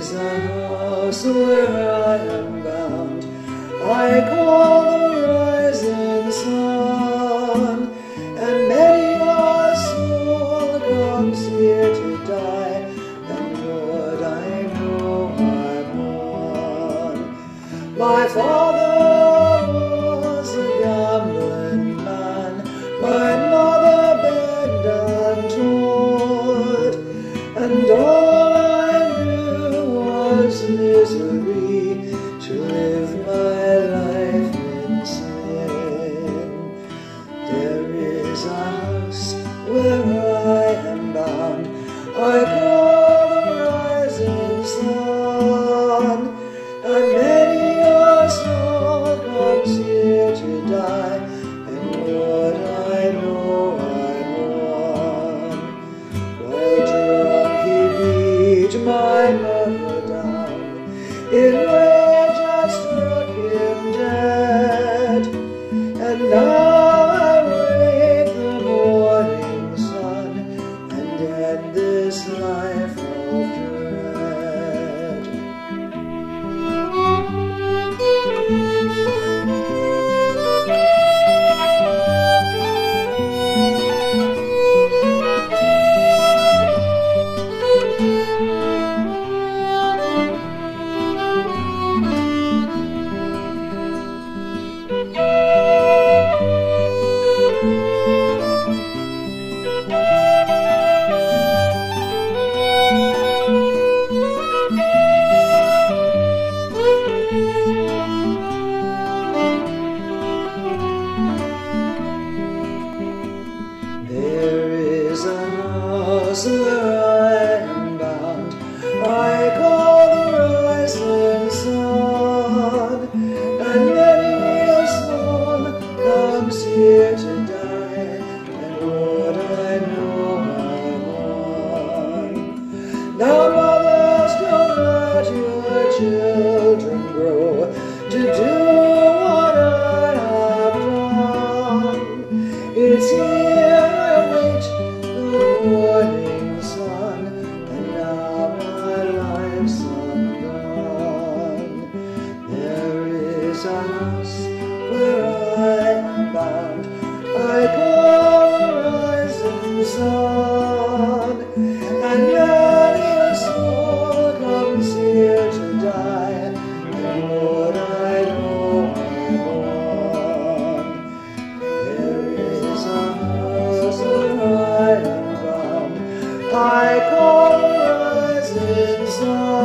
is a house where I am bound. I call. Where I am bound. I call the rising sun, and many a soul comes here to die. And what I know I'm one. While drunk he beat my mother down. In was here to die, and what I know I won. Now mothers don't let your children grow to do what I have done. It's So.